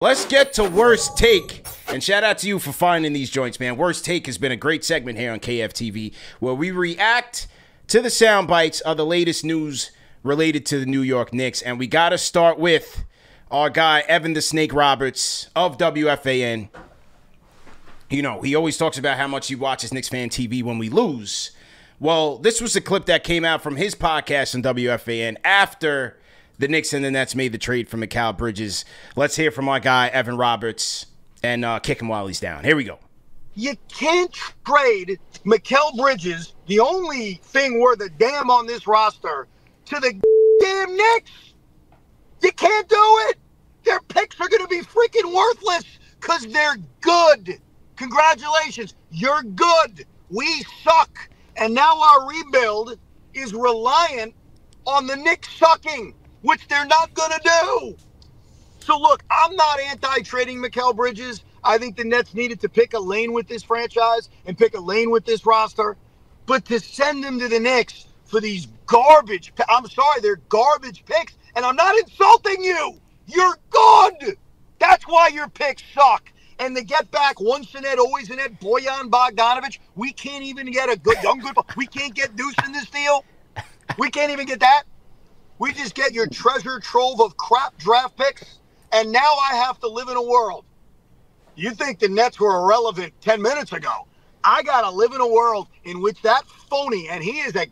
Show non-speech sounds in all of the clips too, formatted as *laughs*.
Let's get to worst take. And shout out to you for finding these joints, man. Worst take has been a great segment here on KFTV where we react to the sound bites of the latest news related to the New York Knicks. And we got to start with our guy, Evan the Snake Roberts of WFAN. You know, he always talks about how much he watches Knicks fan TV when we lose. Well, this was a clip that came out from his podcast on WFAN after the Knicks and the Nets made the trade for Mikal Bridges. Let's hear from our guy, Evan Roberts, and uh, kick him while he's down. Here we go. You can't trade Mikal Bridges, the only thing worth a damn on this roster, to the damn Knicks. You can't do it. Their picks are going to be freaking worthless because they're good. Congratulations. You're good. We suck. And now our rebuild is reliant on the Knicks sucking which they're not going to do. So, look, I'm not anti trading Mikal Bridges. I think the Nets needed to pick a lane with this franchise and pick a lane with this roster. But to send them to the Knicks for these garbage, I'm sorry, they're garbage picks. And I'm not insulting you. You're good. That's why your picks suck. And the get back once in it, always in it, Bojan Bogdanovic, we can't even get a good young good. We can't get Deuce in this deal. We can't even get that. We just get your treasure trove of crap draft picks, and now I have to live in a world. You think the Nets were irrelevant 10 minutes ago. I got to live in a world in which that phony, and he is a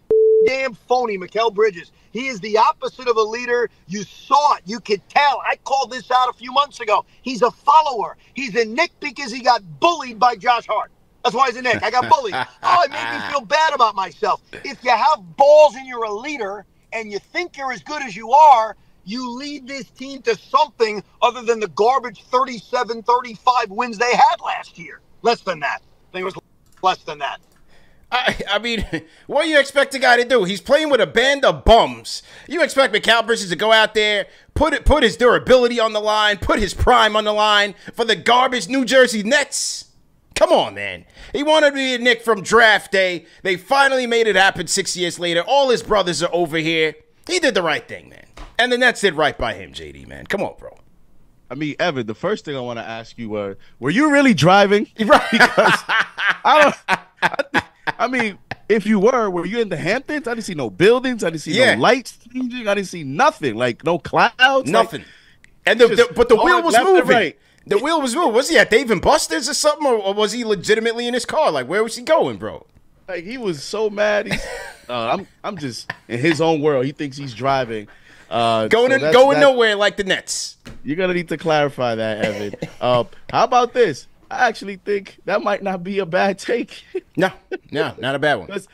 damn phony, Mikal Bridges. He is the opposite of a leader. You saw it. You could tell. I called this out a few months ago. He's a follower. He's a Knick because he got bullied by Josh Hart. That's why he's a Knick. I got bullied. *laughs* Oh, it made me feel bad about myself. If you have balls and you're a leader, and you think you're as good as you are, you lead this team to something other than the garbage 37 35 wins they had last year. Less than that. I think it was less than that. I, I mean, *laughs* what do you expect a guy to do? He's playing with a band of bums. You expect Mikal to go out there, put it, put his durability on the line, put his prime on the line for the garbage New Jersey Nets? Come on, man. He wanted to be a Knick from draft day. They finally made it happen six years later. All his brothers are over here. He did the right thing, man. And the Nets did right by him, JD, man. Come on, bro. I mean, Evan, the first thing I want to ask you were, were you really driving? *laughs* Right. Because I don't. I, I, mean, if you were, were you in the Hamptons? I didn't see no buildings. I didn't see yeah. no lights changing. I didn't see nothing. Like no clouds. Nothing. Like, and the, the, but the wheel was moving. Right. The wheel was real. Was he at Dave and Buster's or something, or, or, was he legitimately in his car? Like, where was he going, bro? Like he was so mad. He's, *laughs* uh, I'm, I'm just in his own world. He thinks he's driving. Uh, going so going nowhere like the Nets. You're gonna need to clarify that, Evan. *laughs* uh, how about this? I actually think that might not be a bad take. no, no, not a bad one. *laughs* because,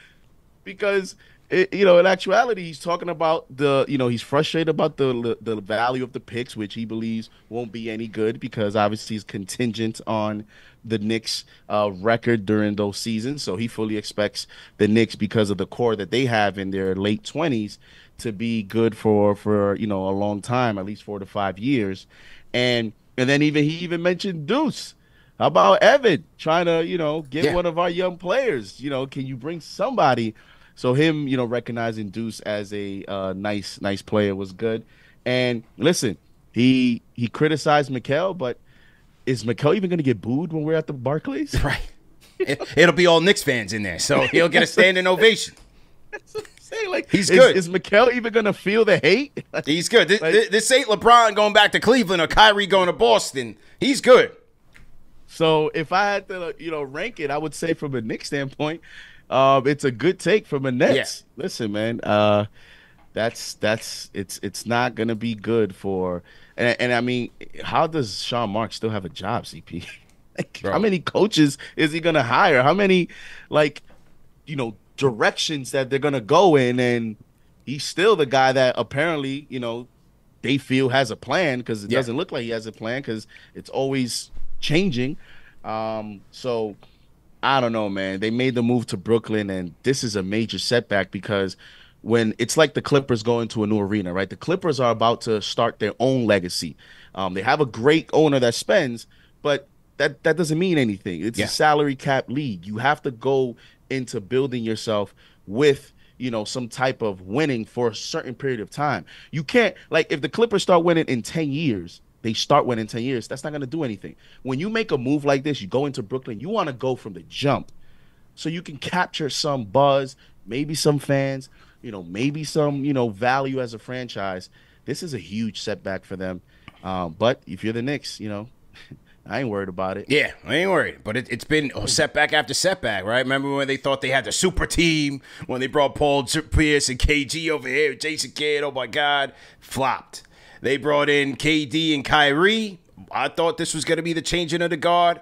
because it, you know, in actuality, he's talking about the, you know, he's frustrated about the the value of the picks, which he believes won't be any good because obviously he's contingent on the Knicks' uh, record during those seasons. So he fully expects the Knicks, because of the core that they have in their late twenties, to be good for for you know a long time, at least four to five years, and and then even he even mentioned Deuce. How about Evan trying to you know get yeah. one of our young players? You know, can you bring somebody? So him, you know, recognizing Deuce as a uh, nice, nice player was good. And listen, he he criticized Mikal, but is Mikal even going to get booed when we're at the Barclays? *laughs* Right. It, will be all Knicks fans in there, so he'll get a standing ovation. *laughs* Saying, like, he's good. Is, is Mikal even going to feel the hate? *laughs* he's good. This, like, this ain't LeBron going back to Cleveland or Kyrie going to Boston. He's good. So if I had to, you know, rank it, I would say from a Knicks standpoint, um, it's a good take from a Nets. Yeah. Listen, man, uh, that's that's it's it's not gonna be good for. And, and I mean, how does Sean Marks still have a job, CP? *laughs* like, how many coaches is he gonna hire? How many, like, you know, directions that they're gonna go in? And he's still the guy that apparently, you know, they feel has a plan because it yeah. doesn't look like he has a plan because it's always changing. Um, so I don't know, man. They made the move to Brooklyn, and this is a major setback because when it's like the Clippers going to a new arena, right? The Clippers are about to start their own legacy. Um, they have a great owner that spends, but that that doesn't mean anything. It's yeah. a salary cap league. You have to go into building yourself with you know some type of winning for a certain period of time. You can't like if the Clippers start winning in ten years, they start winning 10 years, that's not going to do anything. When you make a move like this, you go into Brooklyn, you want to go from the jump so you can capture some buzz, maybe some fans, you know, maybe some, you know, value as a franchise. This is a huge setback for them. Um, but if you're the Knicks, you know, *laughs* I ain't worried about it. Yeah, I ain't worried. But it, has been oh, setback after setback, right? Remember when they thought they had the super team when they brought Paul Pierce and KG over here, Jason Kidd? Oh my God, flopped. They brought in KD and Kyrie. I thought this was going to be the changing of the guard.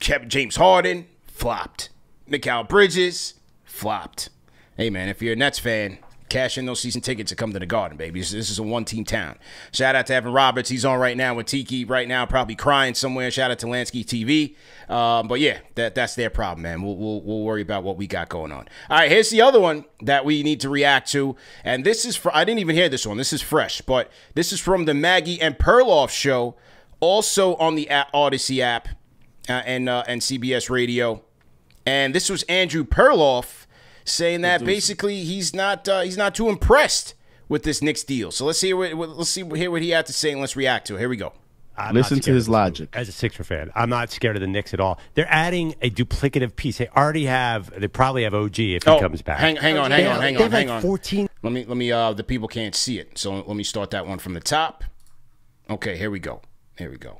Kept James Harden, flopped. Mikal Bridges, flopped. Hey man, if you're a Nets fan, Cash in those season tickets to come to the Garden, baby. This, this is a one-team town. Shout out to Evan Roberts. He's on right now with Tiki. Right now, probably crying somewhere. Shout out to Lansky TV. Um, but yeah, that that's their problem, man. We'll, we'll we'll worry about what we got going on. All right, here's the other one that we need to react to, and this is for I didn't even hear this one. This is fresh, but this is from the Maggie and Perloff show, also on the Audacy app uh, and uh, and CBS Radio, and this was Andrew Perloff saying that basically he's not uh, he's not too impressed with this Knicks deal. So let's see what let's see hear what he had to say and let's react to it. Here we go. I'm Listen to his logic. As a Sixer fan, I'm not scared of the Knicks at all. They're adding a duplicative piece. They already have. They probably have OG if he oh, comes back. Hang, hang on, hang on, hang on, hang on. 14. Let me let me. Uh, the people can't see it, so let me start that one from the top. Okay, here we go. Here we go.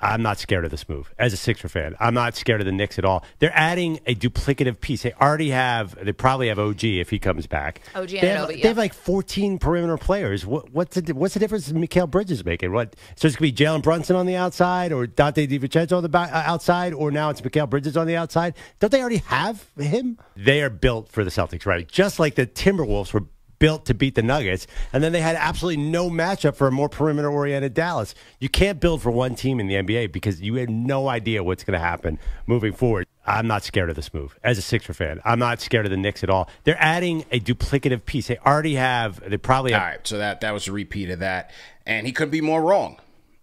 I'm not scared of this move as a Sixer fan. I'm not scared of the Knicks at all. They're adding a duplicative piece. They already have. They probably have OG if he comes back. OG they have, yeah. they have like 14 perimeter players. What, what's the what's the difference Mikal Bridges making? What so it's gonna be Jalen Brunson on the outside or Donte DiVincenzo on the back, uh, outside or now it's Mikal Bridges on the outside? Don't they already have him? They are built for the Celtics, right? Just like the Timberwolves were built to beat the Nuggets. And then they had absolutely no matchup for a more perimeter oriented Dallas. You can't build for one team in the NBA because you have no idea what's going to happen moving forward. I'm not scared of this move as a Sixer fan. I'm not scared of the Knicks at all. They're adding a duplicative piece. They already have. They probably have. All right. So that that was a repeat of that, and he couldn't be more wrong.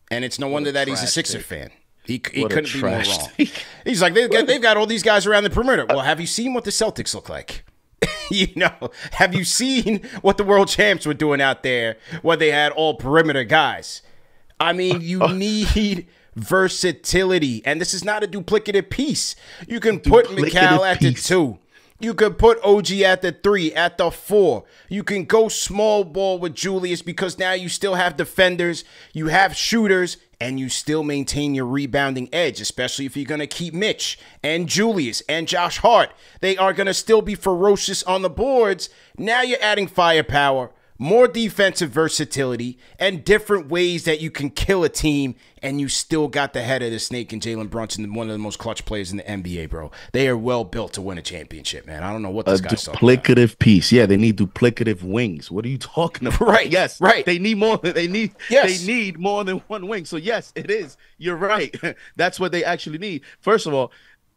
And it's no what wonder that he's a Sixer fan. He, he couldn't be more wrong. He's like they've got, they've got all these guys around the perimeter. Well, have you seen what the Celtics look like? *laughs* you know, have you seen what the world champs were doing out there where they had all perimeter guys? I mean, you *laughs* need versatility, and this is not a duplicative piece. You can put Mikal at the two. You could put OG at the three, at the four. You can go small ball with Julius because now you still have defenders, you have shooters, and you still maintain your rebounding edge, especially if you're going to keep Mitch and Julius and Josh Hart. They are going to still be ferocious on the boards. Now you're adding firepower more defensive versatility, and different ways that you can kill a team, and you still got the head of the snake and Jalen Brunson, one of the most clutch players in the NBA, bro. They are well built to win a championship, man. I don't know what this a guy's duplicative piece. Yeah, they need duplicative wings. What are you talking about? *laughs* Right. Yes. Right. They need more. They need. Yes. They need more than one wing. So yes, it is. You're right. *laughs* That's what they actually need. First of all,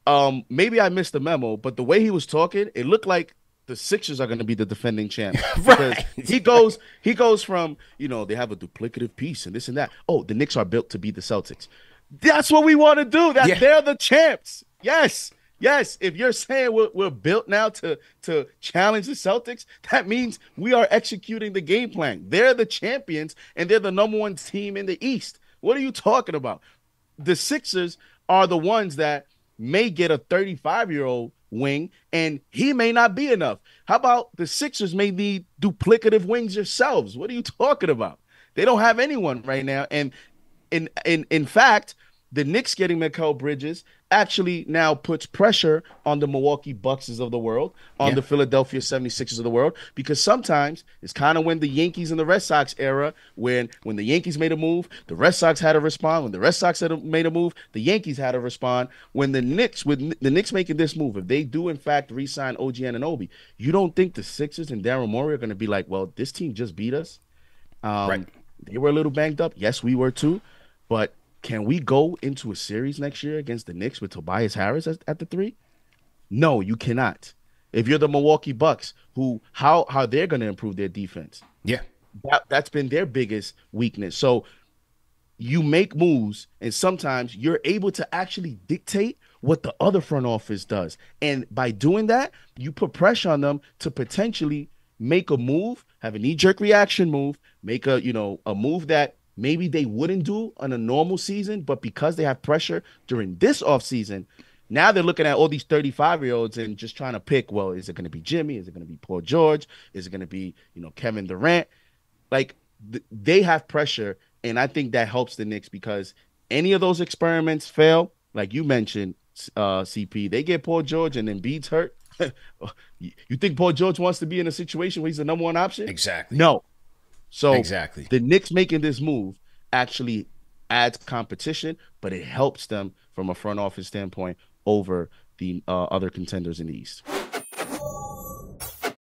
um, maybe I missed the memo, but the way he was talking, it looked like the Sixers are going to be the defending champ. *laughs* right. He goes he goes from, you know, they have a duplicative piece and this and that. Oh, the Knicks are built to beat the Celtics. That's what we want to do. That yeah. they're the champs. Yes. Yes, if you're saying we're, we're built now to to challenge the Celtics, that means we are executing the game plan. They're the champions and they're the number one team in the East. What are you talking about? The Sixers are the ones that may get a 35 year old wing, and he may not be enough. How about the Sixers may need duplicative wings yourselves? What are you *laughs* talking about? They don't have anyone right now. And in in in fact, the Knicks getting Mikal Bridges actually now puts pressure on the Milwaukee Bucks of the world, on yeah. the Philadelphia 76ers of the world, because sometimes it's kind of when the Yankees and the Red Sox era, when when the Yankees made a move, the Red Sox had to respond. When the Red Sox had made a move, the Yankees had to respond. When the Knicks, with the Knicks making this move, if they do in fact re-sign OG Anunoby, you don't think the Sixers and Daryl Morey are going to be like, well, this team just beat us. Um, right. They were a little banged up. Yes, we were too. But can we go into a series next year against the Knicks with Tobias Harris at, at the three? No, you cannot. If you're the Milwaukee Bucks, who how how they're going to improve their defense? Yeah, that that's been their biggest weakness. So you make moves, and sometimes you're able to actually dictate what the other front office does, and by doing that, you put pressure on them to potentially make a move, have a knee jerk reaction move, make a you know a move that maybe they wouldn't do on a normal season, but because they have pressure during this offseason, now they're looking at all these 35 year olds and just trying to pick, well, is it going to be Jimmy? Is it going to be Paul George? Is it going to be, you know, Kevin Durant? Like th- they have pressure. And I think that helps the Knicks because any of those experiments fail, like you mentioned, uh, CP, they get Paul George and then Beads hurt. *laughs* you think Paul George wants to be in a situation where he's the number one option? Exactly. No. So exactly the Knicks making this move actually adds competition, but it helps them from a front office standpoint over the uh, other contenders in the East.